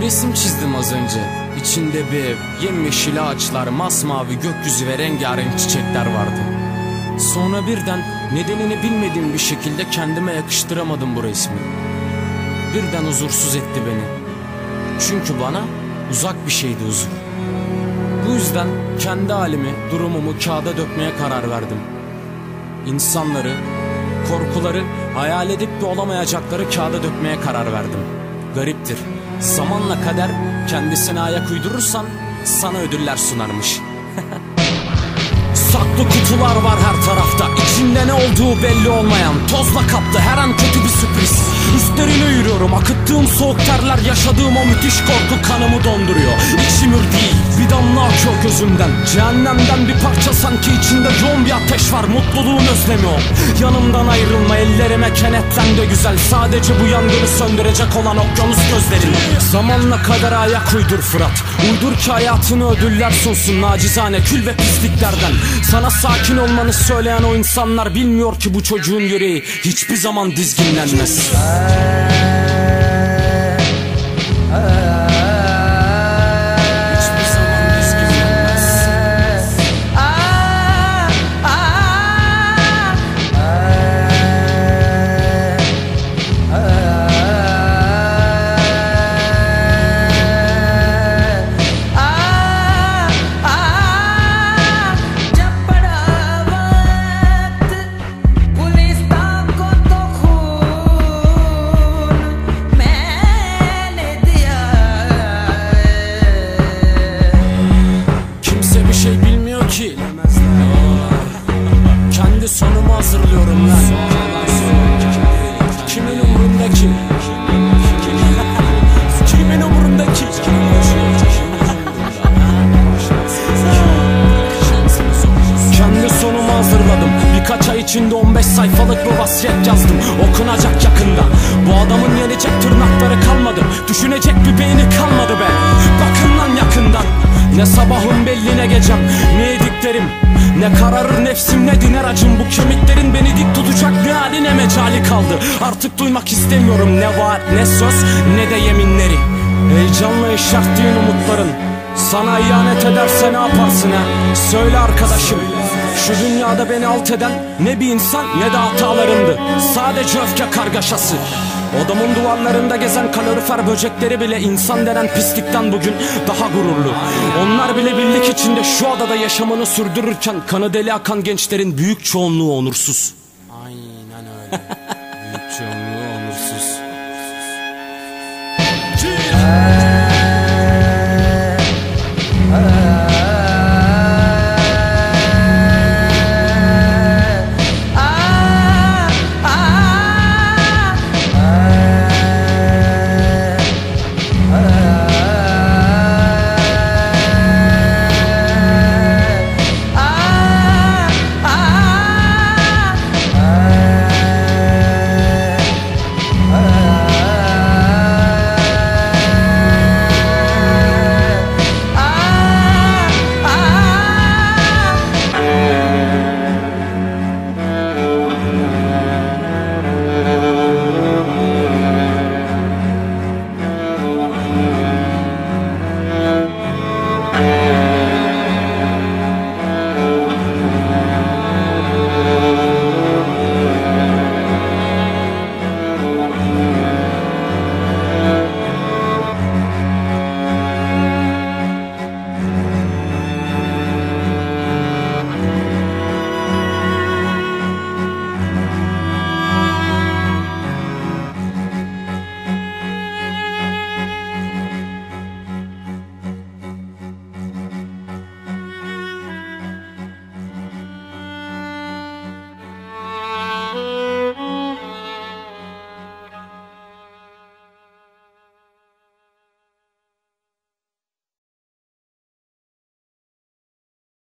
resim çizdim az önce. İçinde bir ev, yemyeşil ağaçlar, masmavi gökyüzü ve rengarenk çiçekler vardı. Sonra birden nedenini bilmediğim bir şekilde kendime yakıştıramadım bu resmi. Birden huzursuz etti beni. Çünkü bana uzak bir şeydi huzur. Bu yüzden kendi halimi, durumumu kağıda dökmeye karar verdim. İnsanları, korkuları, hayal edip de olamayacakları kağıda dökmeye karar verdim. Gariptir. Zamanla kader kendisine ayak uydurursan sana ödüller sunarmış. Saklı kutular var her tarafta İçinde ne olduğu belli olmayan Tozla kaplı her an kötü bir Üstlerine yürüyorum akıttığım soğuk terler Yaşadığım o müthiş korku kanımı donduruyor. İçim değil bir damla akıyor gözümden. Cehennemden bir parça sanki içinde yoğun bir ateş var Mutluluğun özlemi o. Yanımdan ayrılma ellerime kenetlen de güzel. Sadece bu yangını söndürecek olan okyanus gözlerin Zamanla kadere ayak uydur Fırat. Uydur ki hayatını ödüller sunsun Nacizane kül ve pisliklerden. Sana sakin olmanı söyleyen o insanlar Bilmiyor ki bu çocuğun yüreği Hiçbir zaman dizginlenmez Hiçbir sonumu hazırlıyorum lan Kimin umurunda ki Kimin umurunda ki Kendi sonumu hazırladım. Birkaç ay içinde 15 sayfalık bir vasiyet yazdım. Okunacak yakında. Bu adamın yenecek tırnakları kalmadı. Düşünecek bir beyni kalmadı be. Bakın lan yakından. Ne sabahım belli ne gecem. Ne yediklerim Ne kararır nefsim ne diner acım. Bu kemiklerin beni dik tutacak ne hali ne mecali kaldı. Artık duymak istemiyorum ne vaat ne söz ne de yeminleri. Heyecanla işarettiğin umutların sana ihanet ederse ne yaparsın ha? Söyle arkadaşım Şu dünyada beni alt eden ne bir insan ne de hatalarımdı. Sadece öfke kargaşası Odamın duvarlarında gezen kalorifer böcekleri bile insan denen pislikten bugün daha gururlu. Onlar bile birlik içinde şu adada yaşamını sürdürürken kanı deli akan gençlerin büyük çoğunluğu onursuz. Aynen öyle. Büyük çoğunluğu onursuz.